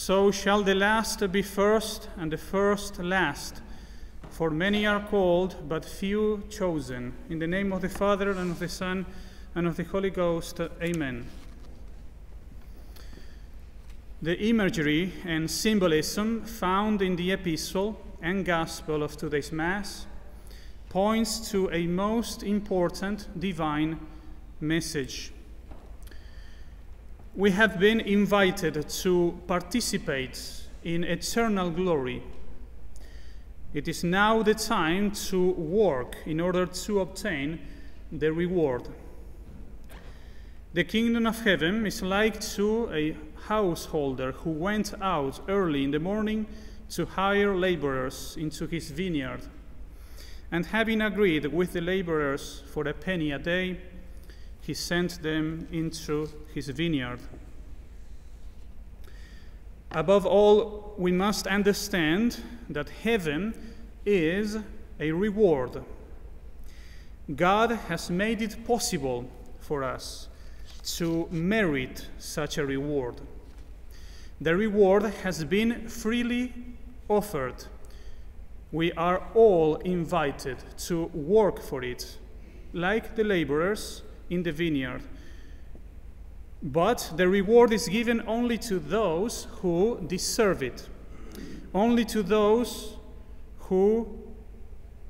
So shall the last be first, and the first last. For many are called, but few chosen. In the name of the Father, and of the Son, and of the Holy Ghost, Amen. The imagery and symbolism found in the epistle and gospel of today's Mass points to a most important divine message. We have been invited to participate in eternal glory. It is now the time to work in order to obtain the reward. The kingdom of heaven is like to a householder who went out early in the morning to hire laborers into his vineyard. And having agreed with the laborers for a penny a day, he sent them into his vineyard. Above all, we must understand that heaven is a reward. God has made it possible for us to merit such a reward. The reward has been freely offered. We are all invited to work for it, like the laborers in the vineyard. But the reward is given only to those who deserve it, only to those who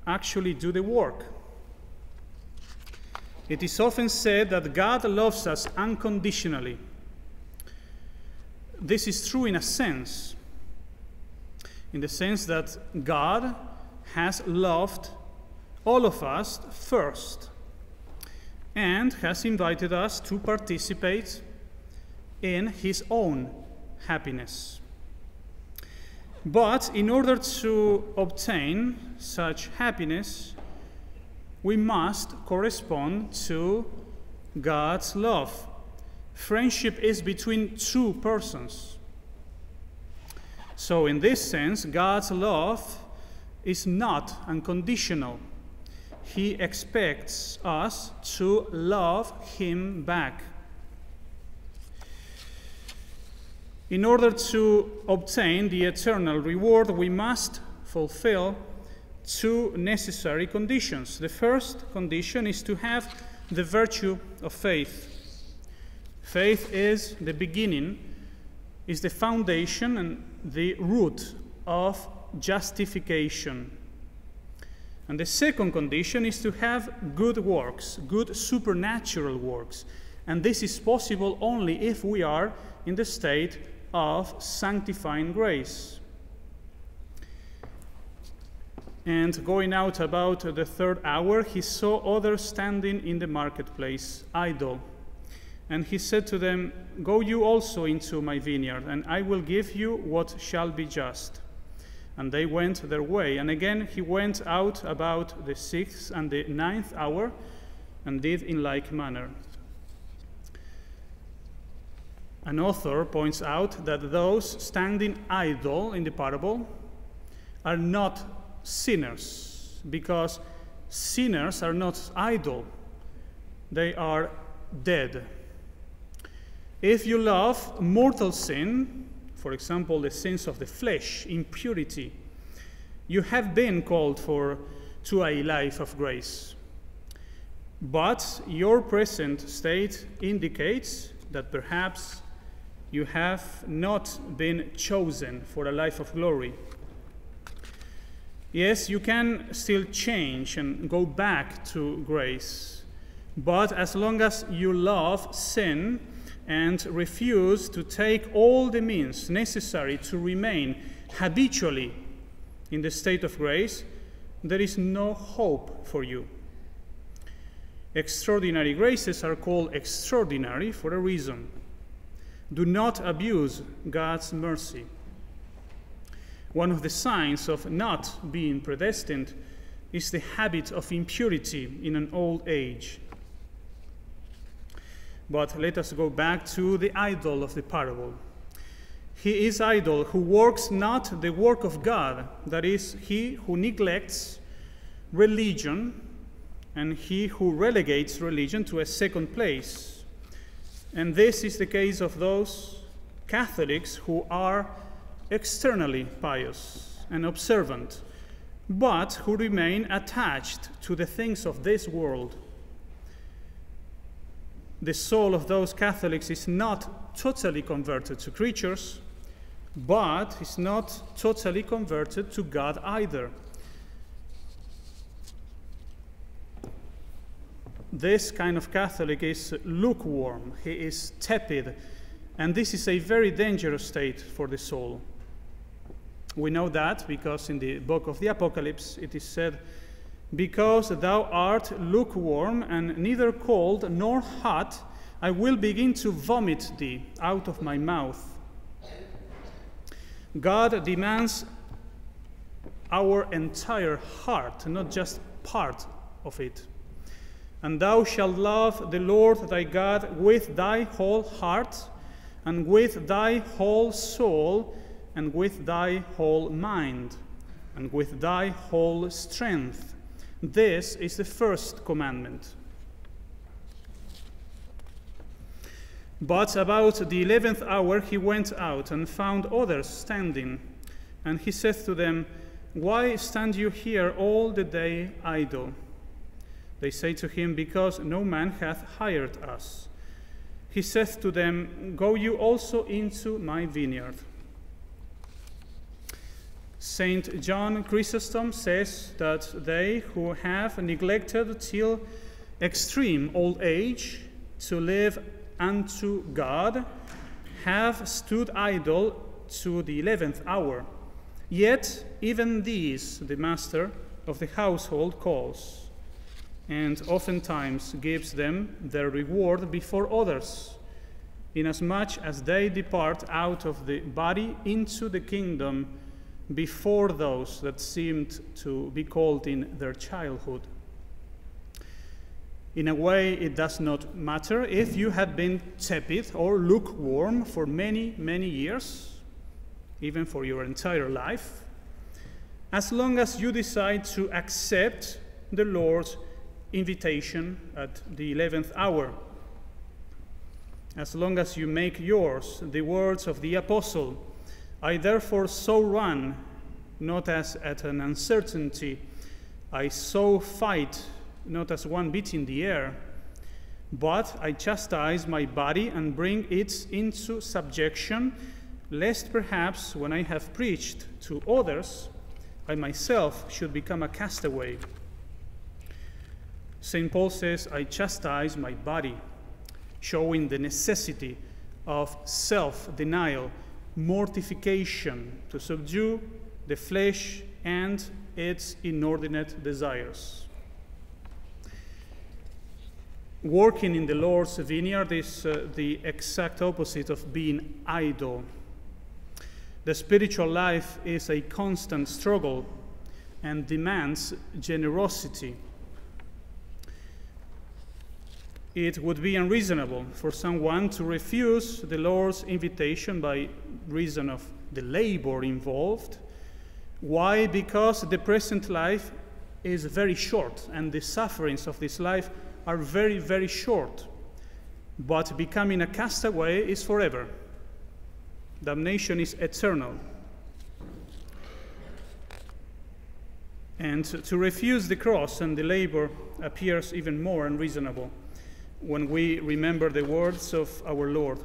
actually do the work. It is often said that God loves us unconditionally. This is true in a sense, in the sense that God has loved all of us first and has invited us to participate in his own happiness. But in order to obtain such happiness, we must correspond to God's love. Friendship is between two persons. So, in this sense, God's love is not unconditional. He expects us to love Him back. In order to obtain the eternal reward, we must fulfill two necessary conditions. The first condition is to have the virtue of faith. Faith is the beginning, is the foundation and the root of justification. And the second condition is to have good works, good supernatural works. And this is possible only if we are in the state of sanctifying grace. And going out about the third hour, he saw others standing in the marketplace, idle. And he said to them, Go you also into my vineyard, and I will give you what shall be just. And they went their way. And again he went out about the sixth and the ninth hour, and did in like manner. An author points out that those standing idle in the parable are not sinners, because sinners are not idle, they are dead. If you love mortal sin, for example, the sins of the flesh, impurity, you have been called for to a life of grace. But your present state indicates that perhaps you have not been chosen for a life of glory. Yes, you can still change and go back to grace, but as long as you love sin and refuse to take all the means necessary to remain habitually in the state of grace, there is no hope for you. Extraordinary graces are called extraordinary for a reason. Do not abuse God's mercy. One of the signs of not being predestined is the habit of impurity in an old age. But let us go back to the idle of the parable. He is idle who works not the work of God, that is, he who neglects religion and he who relegates religion to a second place. And this is the case of those Catholics who are externally pious and observant, but who remain attached to the things of this world. The soul of those Catholics is not totally converted to creatures, but is not totally converted to God either. This kind of Catholic is lukewarm, he is tepid, and this is a very dangerous state for the soul. We know that because in the book of the Apocalypse it is said, Because thou art lukewarm and neither cold nor hot, I will begin to vomit thee out of my mouth. God demands our entire heart, not just part of it. And thou shalt love the Lord thy God with thy whole heart, and with thy whole soul, and with thy whole mind, and with thy whole strength. This is the first commandment. But about the eleventh hour he went out and found others standing. And he said to them, Why stand you here all the day idle? They say to him, Because no man hath hired us. He saith to them, Go you also into my vineyard. Saint John Chrysostom says that they who have neglected till extreme old age to live unto God have stood idle to the eleventh hour. Yet even these the master of the household calls, and oftentimes gives them their reward before others, inasmuch as they depart out of the body into the kingdom before those that seemed to be called in their childhood. In a way, it does not matter if you have been tepid or lukewarm for many, many years, even for your entire life, as long as you decide to accept the Lord's invitation at the 11th hour. As long as you make yours the words of the apostle, I therefore so run, not as at an uncertainty, I so fight not as one beating the air, but I chastise my body and bring it into subjection, lest perhaps when I have preached to others, I myself should become a castaway. St. Paul says, I chastise my body, showing the necessity of self denial, mortification to subdue the flesh and its inordinate desires working in the Lord's vineyard is uh, the exact opposite of being idle. The spiritual life is a constant struggle and demands generosity. It would be unreasonable for someone to refuse the Lord's invitation by reason of the labor involved. Why? Because the present life is very short and the sufferings of this life are very, very short, but becoming a castaway is forever. Damnation is eternal. And to refuse the cross and the labor appears even more unreasonable when we remember the words of our Lord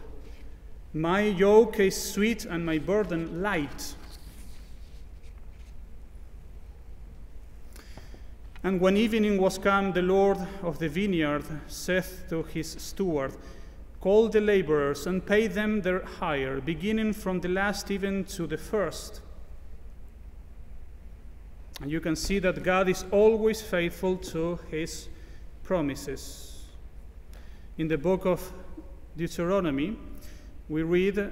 My yoke is sweet and my burden light. And when evening was come, the Lord of the vineyard saith to his steward, Call the laborers and pay them their hire, beginning from the last even to the first. And you can see that God is always faithful to his promises. In the book of Deuteronomy, we read,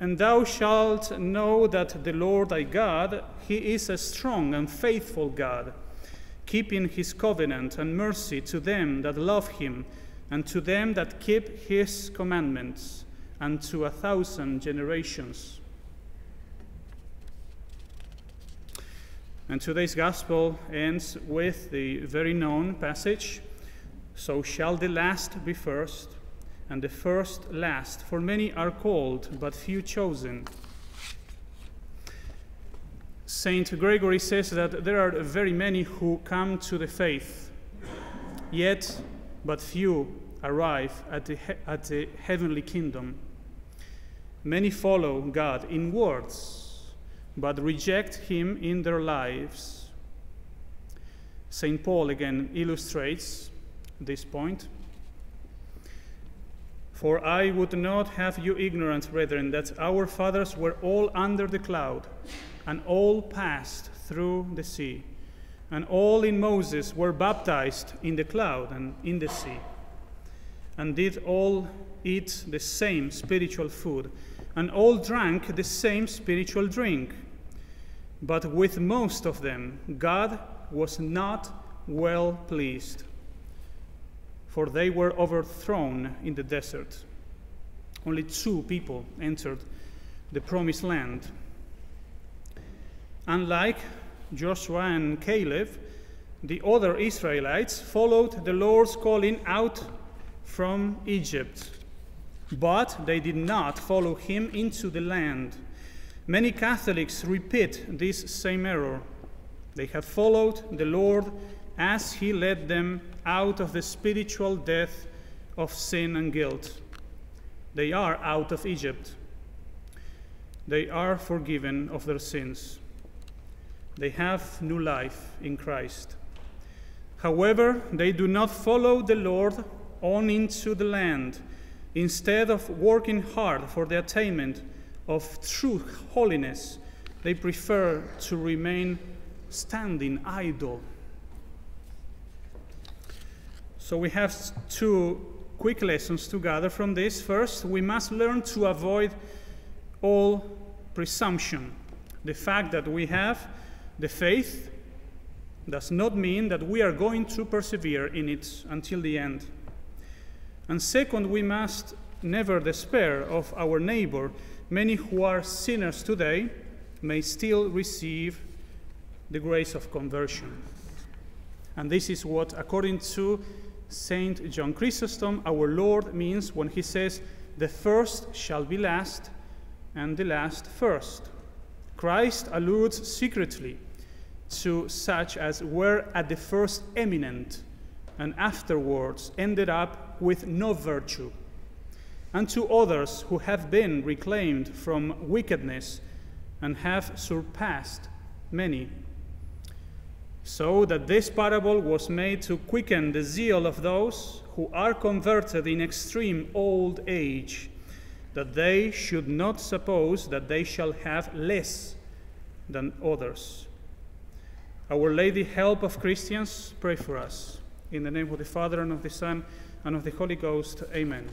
And thou shalt know that the Lord thy God, he is a strong and faithful God keeping his covenant and mercy to them that love him, and to them that keep his commandments, and to a thousand generations. And today's gospel ends with the very known passage So shall the last be first, and the first last, for many are called, but few chosen. Saint Gregory says that there are very many who come to the faith, yet but few arrive at the, at the heavenly kingdom. Many follow God in words, but reject Him in their lives. St. Paul again illustrates this point. For I would not have you ignorant, brethren, that our fathers were all under the cloud, and all passed through the sea, and all in Moses were baptized in the cloud and in the sea, and did all eat the same spiritual food, and all drank the same spiritual drink. But with most of them, God was not well pleased for they were overthrown in the desert. Only two people entered the promised land. Unlike Joshua and Caleb, the other Israelites followed the Lord's calling out from Egypt, but they did not follow him into the land. Many Catholics repeat this same error. They have followed the Lord as he led them out of the spiritual death of sin and guilt. They are out of Egypt. They are forgiven of their sins. They have new life in Christ. However, they do not follow the Lord on into the land. Instead of working hard for the attainment of true holiness, they prefer to remain standing idle so we have two quick lessons to gather from this. First, we must learn to avoid all presumption. The fact that we have the faith does not mean that we are going to persevere in it until the end. And second, we must never despair of our neighbor. Many who are sinners today may still receive the grace of conversion. And this is what, according to Saint John Chrysostom, our Lord means when he says, The first shall be last, and the last first. Christ alludes secretly to such as were at the first eminent and afterwards ended up with no virtue, and to others who have been reclaimed from wickedness and have surpassed many so that this parable was made to quicken the zeal of those who are converted in extreme old age, that they should not suppose that they shall have less than others. Our Lady, help of Christians, pray for us. In the name of the Father, and of the Son, and of the Holy Ghost, amen.